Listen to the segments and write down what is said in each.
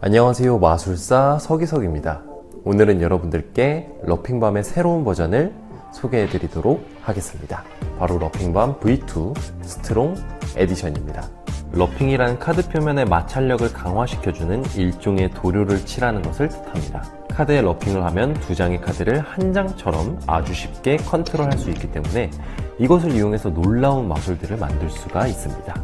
안녕하세요 마술사 서기석입니다. 오늘은 여러분들께 Roughing Balm의 새로운 버전을 소개해 드리도록 하겠습니다. 바로 러핑밤 V2 스트롱 에디션입니다. Roughing이란 카드 표면의 마찰력을 강화시켜주는 일종의 도료를 칠하는 것을 뜻합니다. 카드에 roughing을 하면 두 장의 카드를 한 장처럼 아주 쉽게 컨트롤할 수 있기 때문에 이것을 이용해서 놀라운 마술들을 만들 수가 있습니다.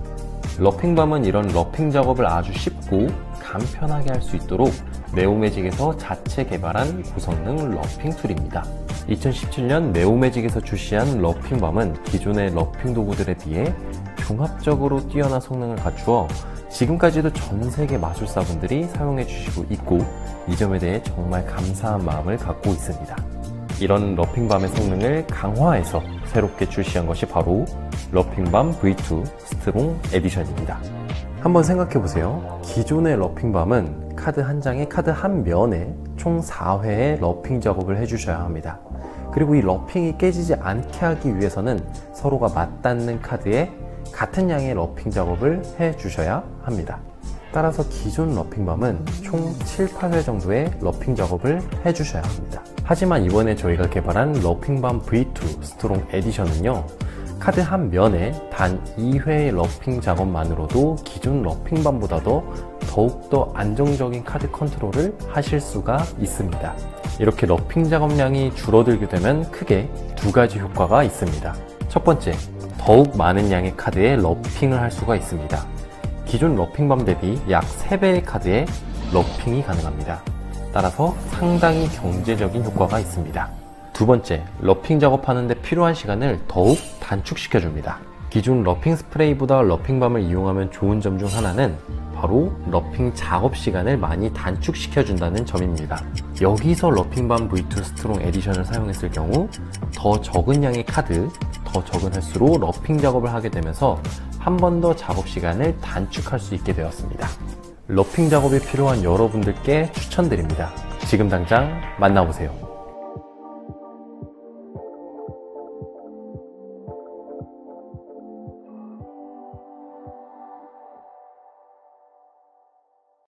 Roughing Balm은 이런 roughing 작업을 아주 쉽고 간편하게 할 수 있도록 네오매직에서 자체 개발한 고성능 roughing tool입니다. 2017년 네오매직에서 출시한 Roughing Balm은 기존의 roughing 도구들에 비해 종합적으로 뛰어난 성능을 갖추어 지금까지도 전 세계 마술사분들이 사용해 주시고 있고 이 점에 대해 정말 감사한 마음을 갖고 있습니다. 이런 Roughing Balm의 성능을 강화해서 새롭게 출시한 것이 바로 러핑밤 V2 스트롱 에디션입니다. 한번 생각해 보세요. 기존의 Roughing Balm은 카드 한 장에 카드 한 면에 총 4회의 roughing 작업을 해주셔야 합니다. 그리고 이 roughing이 깨지지 않게 하기 위해서는 서로가 맞닿는 카드에 같은 양의 roughing 작업을 해 주셔야 합니다. 따라서 기존 Roughing Balm은 총 7, 8회 정도의 roughing 작업을 해 주셔야 합니다. 하지만 이번에 저희가 개발한 러핑밤 V2 스트롱 에디션은요 카드 한 면에 단 2회의 roughing 작업만으로도 기존 Roughing Balm보다도 더욱더 안정적인 카드 컨트롤을 하실 수가 있습니다. 이렇게 roughing 작업량이 줄어들게 되면 크게 두 가지 효과가 있습니다. 첫 번째, 더욱 많은 양의 카드에 roughing을 할 수가 있습니다. 기존 Roughing Balm 대비 약 3배의 카드에 roughing이 가능합니다. 따라서 상당히 경제적인 효과가 있습니다. 두 번째, roughing 작업하는데 필요한 시간을 더욱 단축시켜 줍니다. 기존 roughing 스프레이보다 Roughing Balm을 이용하면 좋은 점 중 하나는 바로 roughing 작업 시간을 많이 단축시켜 준다는 점입니다. 여기서 러핑밤 V2 스트롱 에디션을 사용했을 경우 더 적은 양의 카드, 더 적은 횟수로 roughing 작업을 하게 되면서 한 번 더 작업 시간을 단축할 수 있게 되었습니다. roughing 작업이 필요한 여러분들께 추천드립니다. 지금 당장 만나보세요.